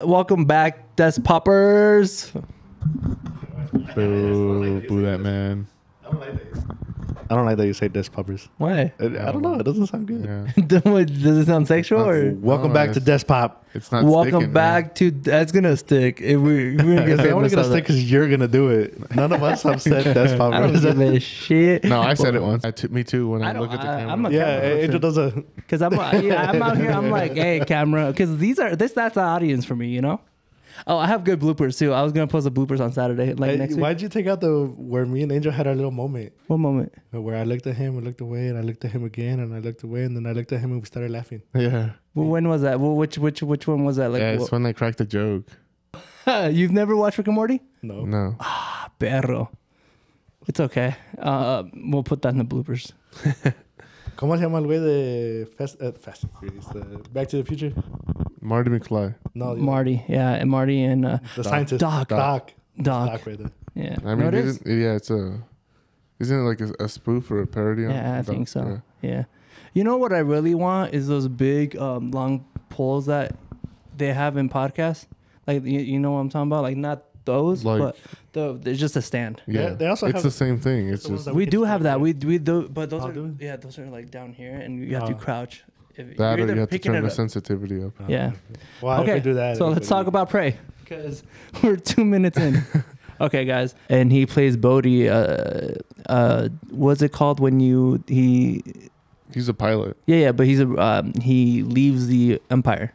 Welcome back, Desk Poppers. Boo, boo that man. I don't like that. I don't like that you say desk poppers. Why? I, I don't know. It doesn't sound good. Yeah. What, Does it sound sexual or? Welcome No, back to it's- Desk Pop. It's not Welcome sticking, back to that's gonna stick. If we, we're gonna get It's only gonna stick that. because you're gonna do it. None of us have said Desk I don't Poppers. give a shit. No, I said it once. I took me too. When I, I don't- look at the I- camera. I'm a- yeah, camera Angel does a. Cause I'm uh, yeah, I'm out here. I'm like, hey, camera, because these are this that's the audience for me, you know. Oh, I have good bloopers too. I was gonna post the bloopers on Saturday, like Hey, next week. why'd you take out the where me and Angel had our little moment One moment. where I looked at him, I looked away, and I looked at him again, and I looked away, and then I looked at him and we started laughing. yeah. Well, when was that? Well, which which which one was that? Like, yeah, it's when they cracked the joke. you've never watched Rick and Morty? No. No. Ah, perro. It's okay. Uh, we'll put that in the bloopers. ¿Cómo se llama el güey de Fast, uh, Fast and Furious? Back to the Future? Marty McFly. No, the, Marty, yeah, and Marty and uh, the scientist. Doc. Doc. Doc. Doc right there. Yeah, I No, mean, it is? isn't, yeah, it's a. Isn't it like a, a spoof or a parody? on Yeah, I Doc? think so. Yeah. Yeah. You know what I really want is those big um, long poles that they have in podcasts. Like you, you know what I'm talking about? Like not those, Like- but the there's just a stand. Yeah, they also it's have- the same thing. It's the ones just that We can do see have that. We we do, but those Oh, are do we? yeah, those are like down here, and you have to Oh. crouch. If, that, you're or either you have to turn the up- sensitivity up. Yeah. Well, okay. do that, so let's talk about Prey because we're two minutes in. okay, guys, and he plays Bodhi. Uh, uh, what's it called when you he? He's a pilot. Yeah, yeah, but he's a um, he leaves the Empire.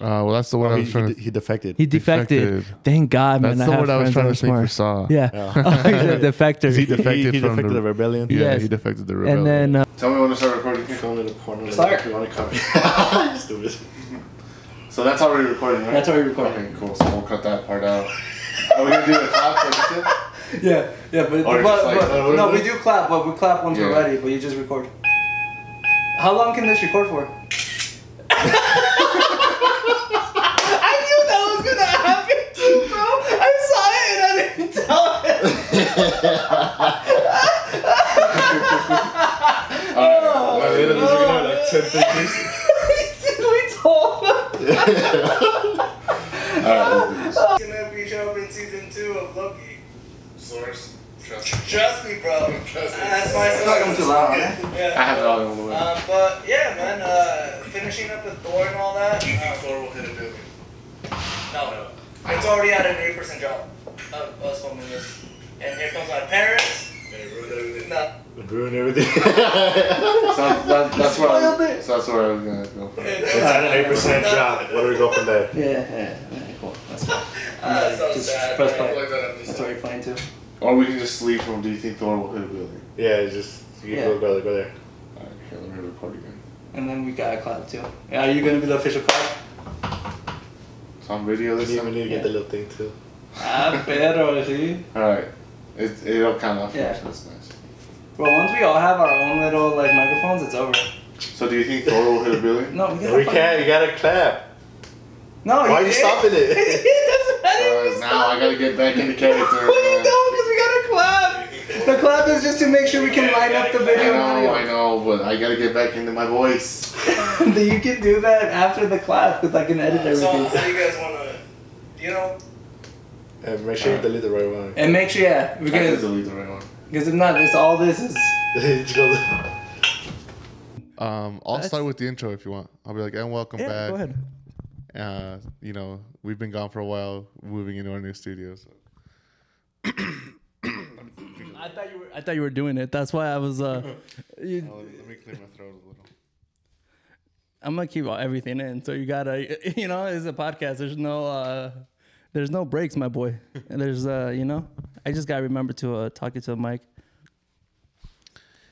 Uh, well, that's the word Oh, I he, was trying he, to. he defected. He defected. Defected. Thank God, man. That's the have word I was friends trying that to are think for smart. Saw. Yeah, Yeah. oh, he's a defector. He he, defected he from defected the- the rebellion. Yeah, Yes. he defected the rebellion. and then uh, Tell me when to start recording. Call it a porno. Start. You want to copy? Stupid. So that's already recording, right? That's already recording. Okay, cool. So we'll cut that part out. Are we gonna do a clap like this? yeah, yeah, but, Or just like- but- no, we do clap, but we clap once we're ready. But you just record. How long can this record for? I knew that was gonna happen too, bro. I saw it and I didn't tell him. like 10 pictures. we told him. Alright, let's gonna be show season two of Loki. Source. Trust me. Trust me, bro. Trust me. That's my I'm too loud. I Yeah. have it all in the way. Um, but yeah, man. Uh, finishing up with Thor and all that. uh, Thor will hit a billion? no, no. It's already at an eight percent drop of us filming this. And here comes my parents. No. Ruin everything. So that, that's where I, so that's where I was gonna go. For. It's an 8% drop. Where do we go from there? Yeah, yeah, yeah, cool. That's cool. Uh, so just sad, press play. That's what you're playing too. Or we can just leave from. Do you think Thor will hit a billion? Yeah, it's just. You Yeah. go, go, go there. Alright, here, let me record again. And then we got a clap too. Yeah, are you gonna be the official clap? It's on video this need, we time. need to Yeah. get the little thing too. Ah, pero, sí. Alright. It, it'll count off Yeah. first. That's nice. Well, once we all have our own little like microphones, it's over. So do you think Thor will hit a billion? No, we gotta. We can't. You gotta clap. No, Why are you stopping it? it doesn't matter. Uh, now I gotta get back into character. What are you man. doing? Because we gotta clap. The clap is just to make sure we can line up the video and know, I know, but I gotta get back into my voice. Then you can do that after the clap because I can edit So, everything. how do you guys want to, you know, And make sure you delete the right one. And make sure, yeah, I can because delete the right one. because if not, this all this is. Um, I'll That's- start with the intro if you want. I'll be like, and welcome Yeah, back. go ahead. Uh, you know, we've been gone for a while, moving into our new studio. So. I thought you were. I thought you were doing it. That's why I was. Uh, you, Let me, let me clear my throat a little. I'm gonna keep all- everything in. So you gotta, you know, it's a podcast. There's no, uh, there's no breaks, my boy. And there's, uh, you know, I just gotta remember to uh, talk into the mic.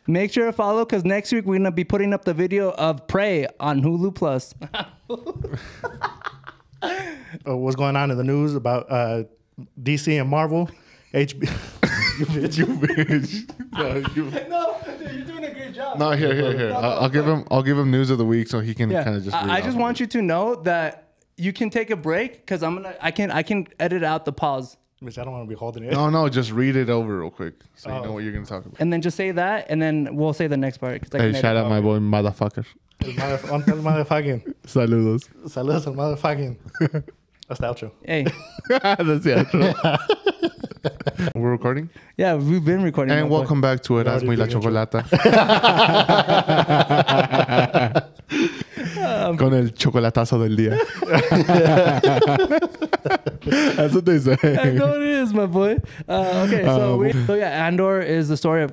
Make sure to follow because next week we're gonna be putting up the video of Prey on Hulu Plus. uh, what's going on in the news about uh, DC and Marvel? HB. you bitch. You bitch. No, you- no, you're doing a great job. no, here, here, here. I'll, I'll give him. I'll give him news of the week so he can Yeah, kind of just. read I, I just want you to know that you can take a break because I'm gonna, I can, I can edit out the pause. Bitch, I don't want to be holding it. No, no, just read it over real quick so you Oh. know what you're gonna talk about. And then just say that, and then we'll say the next part. 'cause I Hey, shout out my boy motherfucker. El on motherfucking. Saludos. Saludos al motherfucking. That's the outro. Hey, That's the outro. We're recording. yeah, we've been recording. And my boy. welcome back to Erasmo y la already did intro. Chocolata. Con el chocolatazo del día. That's what they say. I say. know it is, my boy. Uh, okay, so Um, we, so yeah, Andor is the story of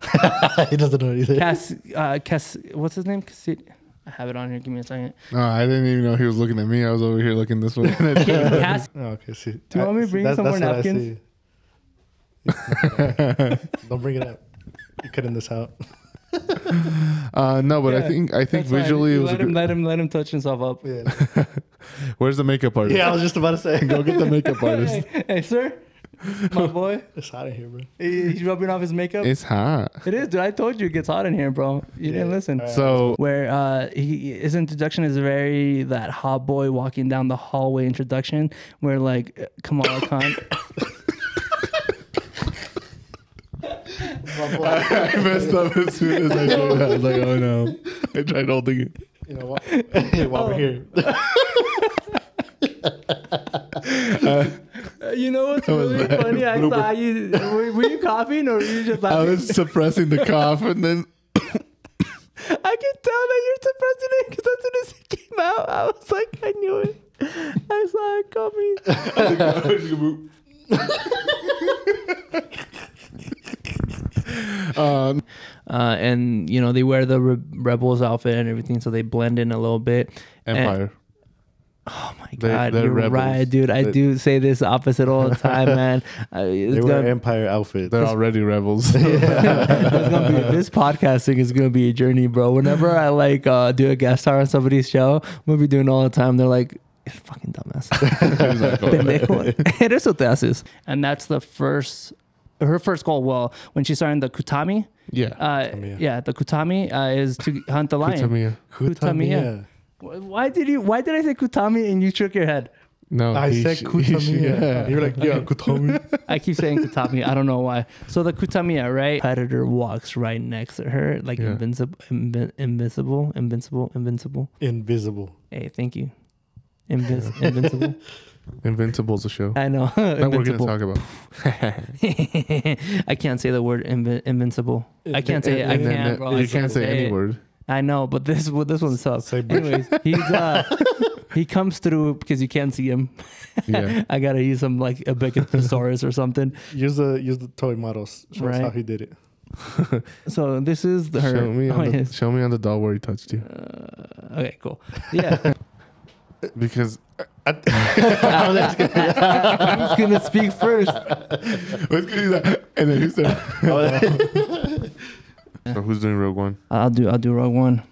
he doesn't know either. Cass. Uh, Cass. What's his name? Cassi- I have it on here. Give me a second. No, I didn't even know he was looking at me. I was over here looking this way. Cass. Oh, okay, see. Do you want me to bring some more napkins? Don't bring it up. You're cutting this out. uh, no, but I think I think That's fine. visually it was. A let him good, let him let him touch himself up. Yeah. where's the makeup artist? yeah, I was just about to say. Go get the makeup artist. hey, hey, sir, my boy. It's hot in here, bro. He- He's rubbing off his makeup. It's hot. It is, dude. I told you it gets hot in here, bro. You didn't listen. So Where uh, he, his introduction is very that hot boy walking down the hallway introduction, where like Kamala Khan. I messed up as soon as I did that. I was like, oh no. I tried holding it. You know what? While we're here. Uh, you know what's really bad. funny? I saw you. Were, were you coughing or were you just like I was suppressing the cough and then I can tell that you're suppressing it because as soon as it came out, I was like, I knew it. I saw it coming. um, Uh, and you know they wear the re- rebels outfit and everything, so they blend in a little bit. And- Empire. oh my They- god, they're you're rebels. right, dude. I They- do say this opposite all the time, man. Uh, They wear gonna, Empire outfit. They're already rebels. it's gonna be, this podcasting is gonna be a journey, bro. Whenever I like uh, do a guest star on somebody's show, we'll be doing it all the time. They're like, "It's fucking dumbass." Pendejo. Eres o te haces. And that's the first, her first goal. Well, when she started the Kutami, yeah. uh, Kutamiya. yeah, the Kutami uh, is to hunt the lion. Kutamiya. Kutamiya. Wh- Why did you? Why did I say Kutami and you shook your head? No, I he said sh- he sh- Kutamiya. yeah. You're like, yeah, Kutami. I keep saying Kutami. I don't know why. So the Kutamiya, right? Predator walks right next to her, like Yeah. invincible, invi- invincible, invincible, invincible. Invisible. Hey, thank you. Invis- invincible. Invincible's a show. I know. That we're gonna talk about. I can't say the word invi- invincible. I can't say it. I can't, that- bro. You I can't say any it. word. I know, but this well, this one's tough. Say. Anyways, he's uh he comes through because you can't see him. Yeah. I gotta use some like a Thesaurus or something. Use the use the toy models. Show us Right. how he did it. So this is the her. Show me, oh, on the, yes. show me on the doll where he touched you. Uh, okay, cool. Yeah, Because I'm just gonna speak first. What's gonna do that? And then he said, so "Who's doing Rogue One?" I'll do I'll do Rogue One.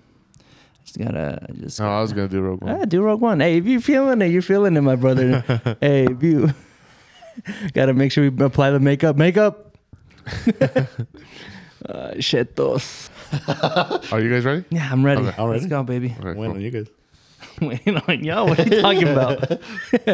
Just gotta just No, I was gonna do Rogue One. ah, do Rogue One. Hey, if you're feeling it, you're feeling it, my brother. hey, if you gotta make sure we apply the makeup. Makeup. uh, shitos. Are you guys ready? Yeah, I'm ready. Okay. I'm Let's go, baby. Okay, When cool. are you guys? Wait on yo. What are you talking about?